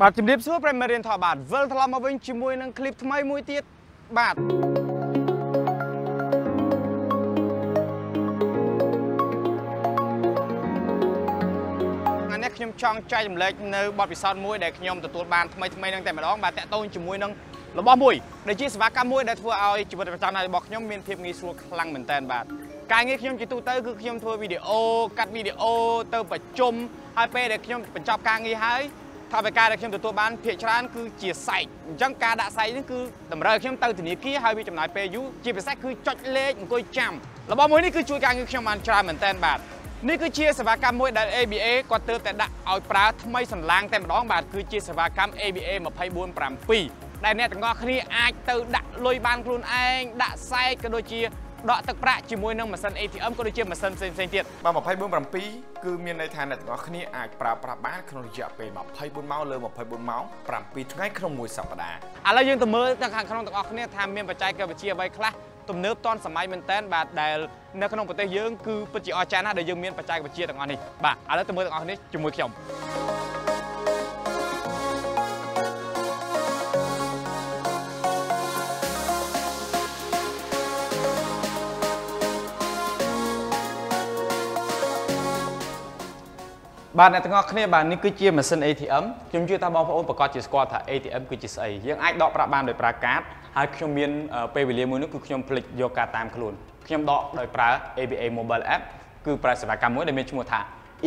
បាទជំរាបសួរប្រិយមិត្តរៀនថតបាទវិលត្រឡប់មកវិញជាមួយនឹងคลิปថ្មីមួយទៀតបាទថ្ងៃនេះខ្ញុំចង់ចែករំលែកនៅបទពិសោធន៍មួយដែលខ្ញុំទទួលបានថ្មីថ្មីនឹងតែម្ដងបាទតាក់ទងជាមួយនឹងរបស់មួយដែលជាសេវាកម្មមួយដែលធ្វើឲ្យជីវិតប្រចាំថ្ងៃរបស់ខ្ញុំមានភាពងាយស្រួលខ្លាំងមែនតើបាទការងារខ្ញុំជាទូទៅគឺខ្ញុំធ្វើវីដេអូកាត់វីដេអូទៅប្រជុំហើយពេលដែលខ្ញុំបញ្ចប់ការងារហើយ ថាវិការដែលខ្ញុំទទួលបានភាគច្រើនគឺជាសាច់អញ្ចឹងការដាក់សាច់នេះគឺតម្រូវខ្ញុំទៅធនាគារហើយវាចំណាយពេលយូរជាពិសេសគឺចុចលេខអង្គុយចាំរបស់មួយនេះគឺជួយការងារខ្ញុំបានច្រើនមែនតើបាទនេះគឺជាសេវាកម្មមួយដែល ABA គាត់ទើបតែដាក់ឲ្យប្រើថ្មីសម្លាងតែម្ដងបាទគឺជាសេវាកម្ម ABA 247ដែលអ្នកទាំងអស់គ្នាអាចទៅដាក់លុយបានខ្លួនឯងដាក់សែកក៏ដូចជា ដកទឹកប្រាក់ជាមួយនឹងម៉ាស៊ីន ATM ក៏ដូចជាម៉ាស៊ីនផ្សេងៗទៀតបាទ247គឺមានន័យថាអ្នកទាំងអស់គ្នាអាចប្រើប្រាស់បានក្នុងរយៈពេល24ម៉ោងលើ24ម៉ោង7ថ្ងៃក្នុងមួយសប្តាហ៍ឥឡូវយើងទៅមើលទៅខាងក្នុងទាំងអស់គ្នាថាមានបច្ចេកវិទ្យាអ្វីខ្លះទំនើបតនសម័យមែនតើបាទដែលនៅក្នុងប្រទេសយើងគឺពិតជាអស្ចារ្យណាស់ដែលយើងមានបច្ចេកវិទ្យាទាំងអស់នេះបាទឥឡូវទៅមើលទាំងអស់គ្នាជាមួយខ្ញុំ បាទអ្នកទាំងអស់គ្នាបាទនេះគឺជាម៉ាស៊ីន ATM ខ្ញុំជឿថាបងប្អូនប្រកាសជាស្គាល់ថា ATM គឺជាស្អីយើងអាចដកប្រាក់បានដោយប្រើកាតហើយខ្ញុំមានពេលវេលាមួយនោះគឺខ្ញុំភ្លេចយកកាតតាមខ្លួនខ្ញុំដកដោយប្រើ ABA Mobile App គឺប្រើសេវាកម្មមួយដែលមានឈ្មោះថា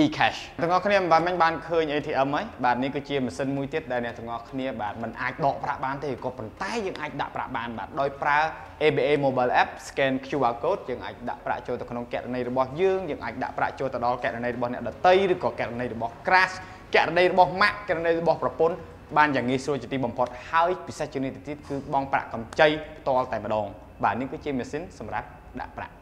e-cash ទាំងអស់គ្នាមិនបាញ់បានឃើញ ATM ហីបាទនេះគឺជាម៉ាស៊ីនមួយទៀតដែលអ្នកទាំងអស់គ្នាបាទមិនអាចដកប្រាក់បានទេក៏ប៉ុន្តែយើងអាចដាក់ប្រាក់បានបាទដោយប្រើ ABA Mobile App scan QR code យើងអាចដាក់ប្រាក់ចូលទៅក្នុងគណនីរបស់យើងយើងអាចដាក់ប្រាក់ចូលទៅដល់គណនីរបស់អ្នកដទៃឬក៏គណនីរបស់ Crash គណនីរបស់ម៉ាក់គណនីរបស់ប្រពន្ធបានយ៉ាងងាយស្រួលជាទីបំផុតហើយពិសេសជាងនេះទៅទៀតគឺបងប្រាក់កម្ចីផ្ទាល់តែម្ដងបាទនេះគឺជាម៉ាស៊ីនសម្រាប់ដាក់ប្រាក់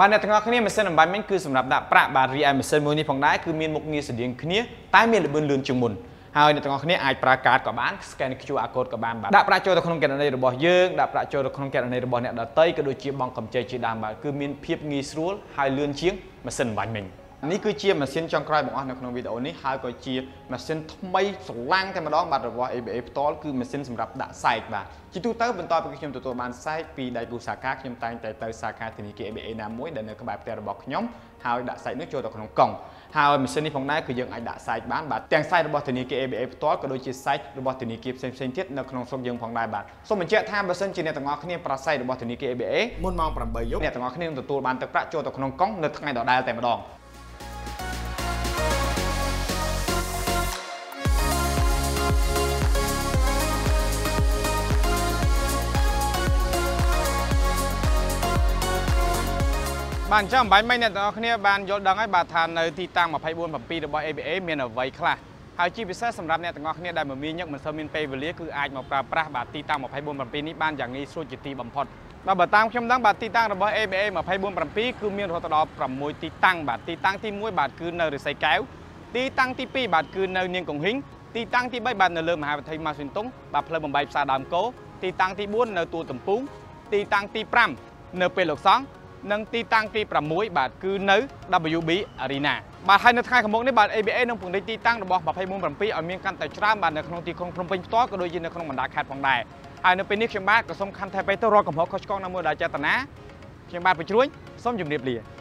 បាទអ្នកទាំងអស់គ្នាម៉ាស៊ីនអំបញ្ញមិញគឺសម្រាប់ដាក់ប្រាក់បាទរីឯម៉ាស៊ីនមួយនេះផងដែរគឺមានមុខងារស្រដៀងគ្នាតែមានល្បឿនលឿនជាងមុនហើយអ្នកទាំងអស់គ្នាអាចប្រើកាតក៏បាន scan QR code ក៏បានបាទដាក់ប្រាក់ចូលទៅក្នុងគណនីរបស់យើងដាក់ប្រាក់ចូលទៅក្នុងគណនីរបស់អ្នកដទៃក៏ដូចជាបង់កម្ចីជាដើមបាទគឺមានភាពងាយស្រួលហើយលឿនជាងម៉ាស៊ីនអំបញ្ញមិញ នេះគឺជាម៉ាស៊ីនចុងក្រោយបង្អស់នៅក្នុងវីដេអូនេះហើយក៏ជាម៉ាស៊ីនថ្មីស្រឡាំងតែម្ដងបាទរបស់ ABA ផ្ទាល់គឺម៉ាស៊ីនសម្រាប់ដាក់សែកបាទជាទូទៅបន្ទាប់ពីខ្ញុំទទួលបានសែកពីដៃគូសាខាខ្ញុំតែងតែទៅសាខាធនាគារ ABA ណាមួយដែលនៅក្បែរផ្ទះរបស់ខ្ញុំហើយដាក់សែកនោះចូលទៅក្នុងកង់ហើយម៉ាស៊ីននេះផងដែរគឺយើងអាចដាក់សែកបានបាទទាំងសែករបស់ធនាគារ ABA ផ្ទាល់ក៏ដូចជាសែករបស់ធនាគារផ្សេងផ្សេងទៀតនៅក្នុងស្រុកយើងផងដែរបាទសូមបញ្ជាក់ថាបើសិនជាអ្នកទាំងអស់គ្នាប្រាស្រ័យរបស់ធនាគារ ABA មុនម៉ោង8យប់អ្នកទាំងអស់គ្នានឹងទទួលបានទឹកប្រាក់ចូលទៅក្នុងកង់នៅថ្ងៃដដែលតែម្ដង បាទអញ្ចឹងអំបញ្ញមិញអ្នកទាំងអស់គ្នាបានយល់ដឹងហើយបាទថានៅទីតាំង247របស់ ABA មានអ្វីខ្លះហើយជាពិសេសសម្រាប់អ្នកទាំងអស់គ្នាដែលមិនមានញឹកមិនសូវមានពេលវេលាគឺអាចមកប្រើប្រាស់បាទទីតាំង247នេះបានយ៉ាងងាយស្រួលជាទីបំផុតបាទបើតាមខ្ញុំដឹងបាទទីតាំងរបស់ ABA 247គឺមានរហូតដល់6ទីតាំងបាទទីតាំងទី1បាទគឺនៅរិស័យកែវទីតាំងទី2បាទគឺនៅនាងកង្ហិងទីតាំងទី3បាទនៅលើមហាវិថីម៉ាស៊ីនតុងបាទផ្លូវបំបីផ្សារដើមគោទីតាំងទី4នៅទួលតំពូងទីតាំងទី5នៅពេលលោកសង្ឃ និងទីតាំងទី6បាទគឺនៅ WB Arena បាទហើយនៅថ្ងៃខាងមុខនេះបាទ ABA នឹងពង្រីកទីតាំងរបស់247ឲ្យមានកាន់តែច្រើនបាទនៅក្នុងទីក្រុងភ្នំពេញផ្ទាល់ក៏ដូចជានៅក្នុងបណ្ដាខេត្តផងដែរហើយនៅពេលនេះខ្ញុំបាទក៏សូមខន្តីទៅរកកំហុសខុសឆ្គងនៅមួយដែលចេតនាខ្ញុំបាទបញ្ជ្រួញសូមជម្រាបលា